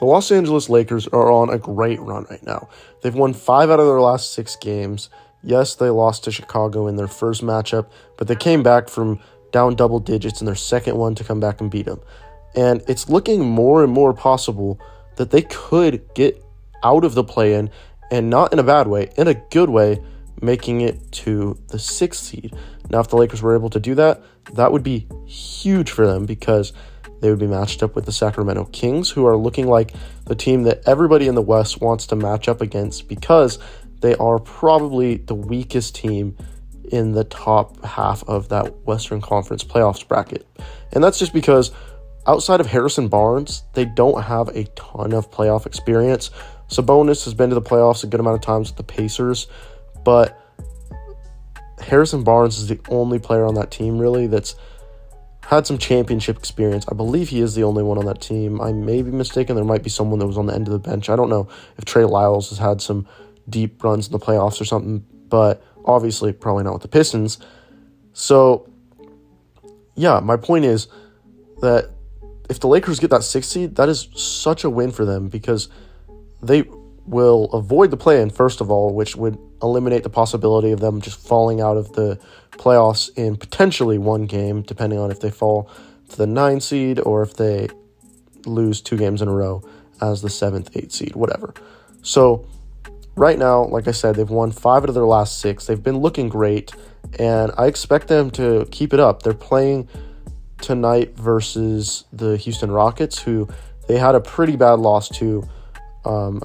The Los Angeles Lakers are on a great run right now. They've won five out of their last six games. Yes, they lost to Chicago in their first matchup, but they came back from down double digits in their second one to come back and beat them. And it's looking more and more possible that they could get out of the play in and not in a bad way, in a good way, making it to the sixth seed. Now, if the Lakers were able to do that, that would be huge for them because they would be matched up with the Sacramento Kings, who are looking like the team that everybody in the West wants to match up against because they are probably the weakest team in the top half of that Western Conference playoffs bracket. And that's just because outside of Harrison Barnes, they don't have a ton of playoff experience. Sabonis has been to the playoffs a good amount of times with the Pacers, but Harrison Barnes is the only player on that team really that's had some championship experience. I believe he is the only one on that team. I may be mistaken. There might be someone that was on the end of the bench. I don't know if Trey Lyles has had some deep runs in the playoffs or something, but obviously probably not with the Pistons. So, yeah, my point is that if the Lakers get that six seed, that is such a win for them because they will avoid the play in, first of all, which would eliminate the possibility of them just falling out of the playoffs in potentially one game, depending on if they fall to the nine seed or if they lose two games in a row as the seventh, eighth seed, whatever. So, right now, like I said, they've won five out of their last six. They've been looking great, and I expect them to keep it up. They're playing tonight versus the Houston Rockets, who they had a pretty bad loss to um,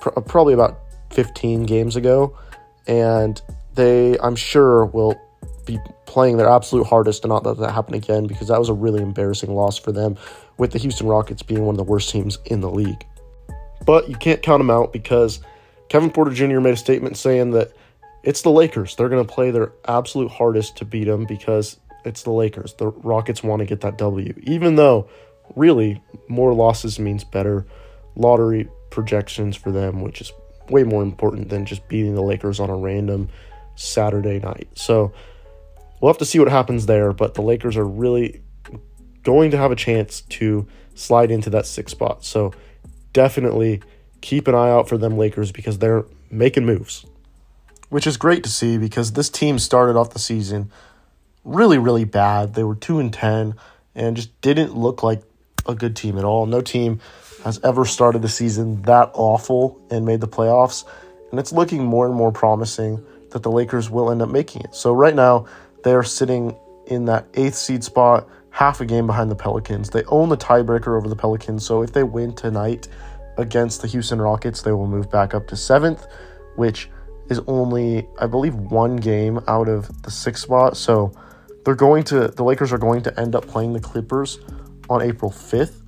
pr- probably about 15 games ago, and they, I'm sure, will be playing their absolute hardest to not let that happen again because that was a really embarrassing loss for them, with the Houston Rockets being one of the worst teams in the league. But you can't count them out because Kevin Porter Jr. made a statement saying that it's the Lakers. They're going to play their absolute hardest to beat them because it's the Lakers. The Rockets want to get that W, even though really more losses means better lottery projections for them, which is way more important than just beating the Lakers on a random Saturday night. So we'll have to see what happens there, but the Lakers are really going to have a chance to slide into that sixth spot. So definitely keep an eye out for them Lakers because they're making moves. Which is great to see because this team started off the season really, really bad. They were 2 and 10 and just didn't look like a good team at all. No team has ever started the season that awful and made the playoffs. And it's looking more and more promising that the Lakers will end up making it. So right now, they are sitting in that eighth seed spot, half a game behind the Pelicans. They own the tiebreaker over the Pelicans. So if they win tonight against the Houston Rockets, they will move back up to seventh, which is only, I believe, one game out of the sixth spot. So they're going to, the Lakers are going to end up playing the Clippers on April 5th.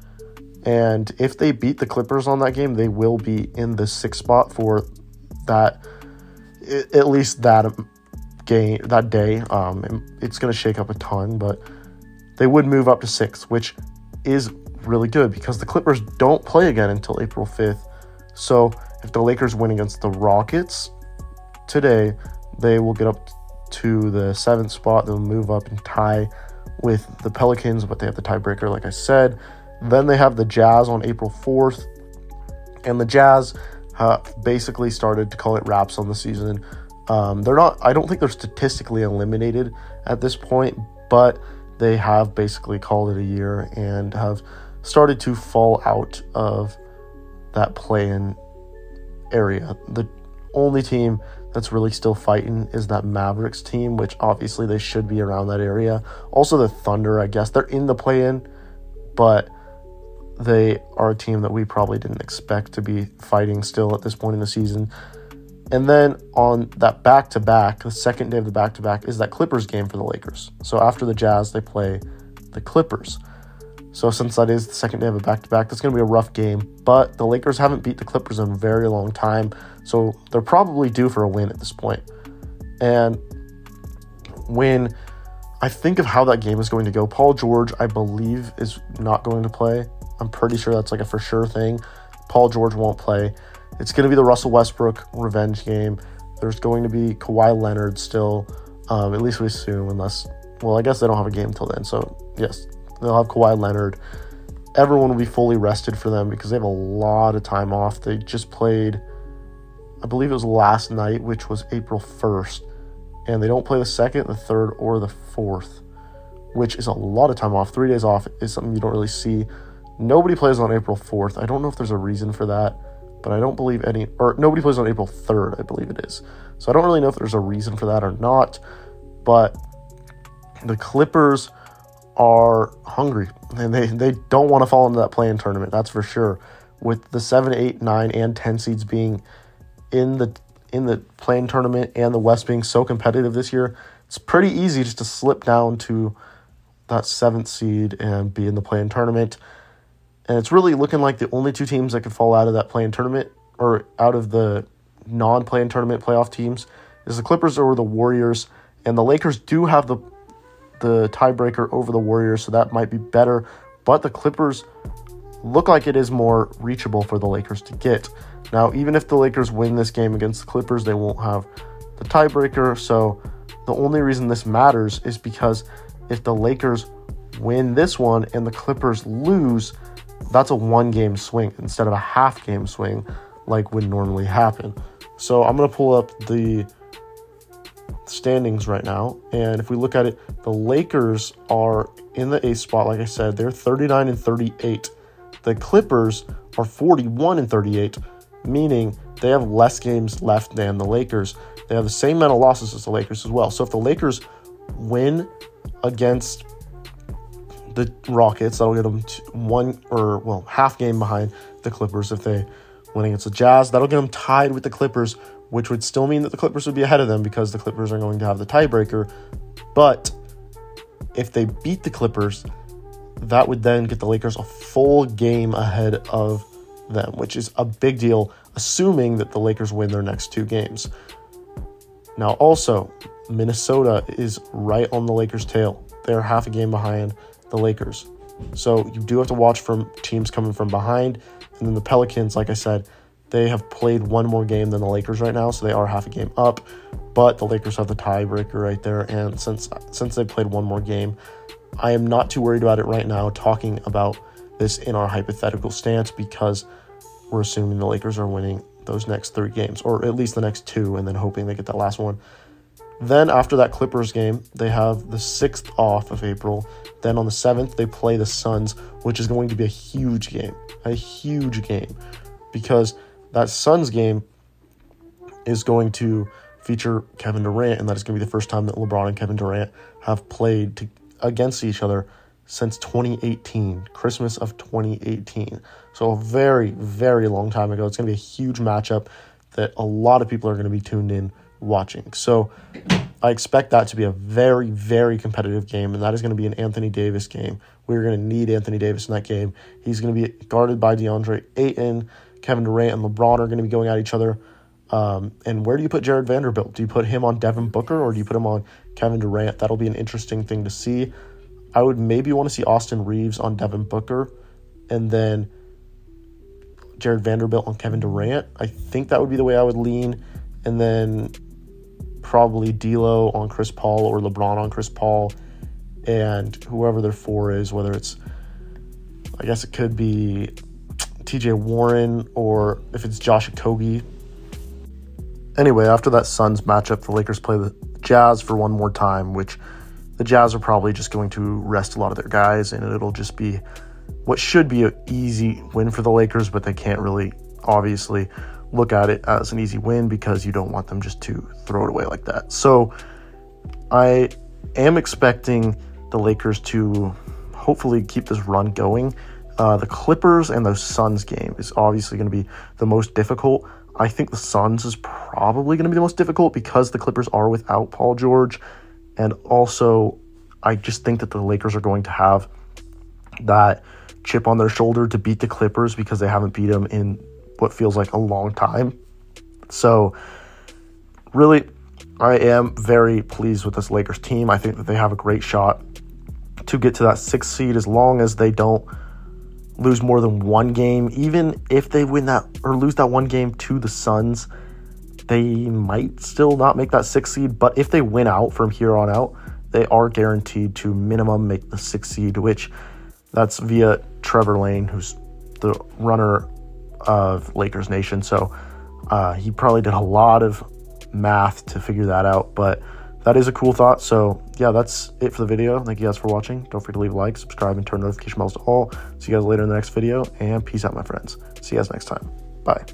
And if they beat the Clippers on that game, they will be in the sixth spot for that, at least that game, that day. Um, it's going to shake up a ton, but they would move up to sixth, which is really good because the Clippers don't play again until April 5th. So if the Lakers win against the Rockets today, they will get up to the seventh spot. They'll move up and tie with the Pelicans, but they have the tiebreaker, like I said. Then they have the Jazz on April 4th, and the Jazz uh, basically started to call it wraps on the season. Um, they're not, I don't think they're statistically eliminated at this point, but they have basically called it a year and have started to fall out of that play in area. The only team that's really still fighting is that Mavericks team, which obviously they should be around that area. Also, the Thunder, I guess, they're in the play in, but they are a team that we probably didn't expect to be fighting still at this point in the season. And then on that back to back, the second day of the back to back is that Clippers game for the Lakers. So after the Jazz, they play the Clippers. So since that is the second day of a back to back, that's going to be a rough game. But the Lakers haven't beat the Clippers in a very long time, so they're probably due for a win at this point. And when I think of how that game is going to go, Paul George, I believe, is not going to play. I'm pretty sure that's like a for sure thing. Paul George won't play. It's going to be the Russell Westbrook revenge game. There's going to be Kawhi Leonard still, um, at least we assume, unless, well, I guess they don't have a game until then. So, yes, they'll have Kawhi Leonard. everyone will be fully rested for them because they have a lot of time off. They just played, I believe it was last night, which was April 1st, and they don't play the second, the third, or the fourth, which is a lot of time off. Three days off is something you don't really see. Nobody plays on April 4th. I don't know if there's a reason for that, but I don't believe any, or nobody plays on April 3rd, I believe it is. So I don't really know if there's a reason for that or not, but the Clippers are hungry and they, they don't want to fall into that play-in tournament, that's for sure. With the 7, 8, 9, and 10 seeds being in the in the play-in tournament and the West being so competitive this year, it's pretty easy just to slip down to that seventh seed and be in the play-in tournament. And it's really looking like the only two teams that could fall out of that play-in tournament or out of the non-play-in tournament playoff teams is the Clippers or the Warriors. And the Lakers do have the the tiebreaker over the Warriors, so that might be better. But the Clippers look like it is more reachable for the Lakers to get. Now, even if the Lakers win this game against the Clippers, they won't have the tiebreaker. So the only reason this matters is because if the Lakers win this one and the Clippers lose, that's a one game swing instead of a half game swing like would normally happen. So I'm going to pull up the standings right now. And if we look at it, the Lakers are in the eighth spot. Like I said, they're 39 and 38. The Clippers are 41 and 38, meaning they have less games left than the Lakers. They have the same amount of losses as the Lakers as well. So if the Lakers win against the Rockets, that'll get them one or well half game behind the Clippers. If they win against the Jazz, that'll get them tied with the Clippers which would still mean that the Clippers would be ahead of them because the Clippers are going to have the tiebreaker. But if they beat the Clippers, that would then get the Lakers a full game ahead of them, which is a big deal, assuming that the Lakers win their next two games. Now, also, Minnesota is right on the Lakers' tail. They're half a game behind the Lakers. So you do have to watch from teams coming from behind. And then the Pelicans, like I said, they have played one more game than the Lakers right now, so they are half a game up. But the Lakers have the tiebreaker right there, and since since they played one more game, I am not too worried about it right now. Talking about this in our hypothetical stance because we're assuming the Lakers are winning those next three games, or at least the next two, and then hoping they get that last one. Then after that Clippers game, they have the sixth off of April. Then on the seventh, they play the Suns, which is going to be a huge game, a huge game, because that Suns game is going to feature Kevin Durant, and that is going to be the first time that LeBron and Kevin Durant have played to, against each other since 2018, Christmas of 2018. So a very, very long time ago. It's going to be a huge matchup that a lot of people are going to be tuned in watching. So I expect that to be a very, very competitive game, and that is going to be an Anthony Davis game. We're going to need Anthony Davis in that game. He's going to be guarded by DeAndre Ayton. Kevin Durant and LeBron are going to be going at each other. Um, and where do you put Jared Vanderbilt? Do you put him on Devin Booker or do you put him on Kevin Durant? That'll be an interesting thing to see. I would maybe want to see Austin Reaves on Devin Booker and then Jared Vanderbilt on Kevin Durant. I think that would be the way I would lean. And then probably D'Lo on Chris Paul or LeBron on Chris Paul and whoever their four is, whether it's, I guess it could be TJ Warren or if it's Josh Okogie. Anyway, after that Suns matchup, the Lakers play the Jazz for one more time, which the Jazz are probably just going to rest a lot of their guys, and it'll just be what should be an easy win for the Lakers, but they can't really obviously look at it as an easy win because you don't want them just to throw it away like that. So I am expecting the Lakers to hopefully keep this run going. Uh, the Clippers and the Suns game is obviously going to be the most difficult. I think the Suns is probably going to be the most difficult because the Clippers are without Paul George. And also, I just think that the Lakers are going to have that chip on their shoulder to beat the Clippers because they haven't beat them in what feels like a long time. So, really, I am very pleased with this Lakers team. I think that they have a great shot to get to that sixth seed as long as they don't lose more than one game, even if they win that or lose that one game to the Suns, they might still not make that six seed. But if they win out from here on out, they are guaranteed to minimum make the six seed, which That's via Trevor Lane, who's the runner of Lakers Nation. So uh, he probably did a lot of math to figure that out, but that is a cool thought. So yeah, that's it for the video. Thank you guys for watching. Don't forget to leave a like, subscribe, and turn notification bells to all. See you guys later in the next video, and peace out, my friends. See you guys next time. Bye.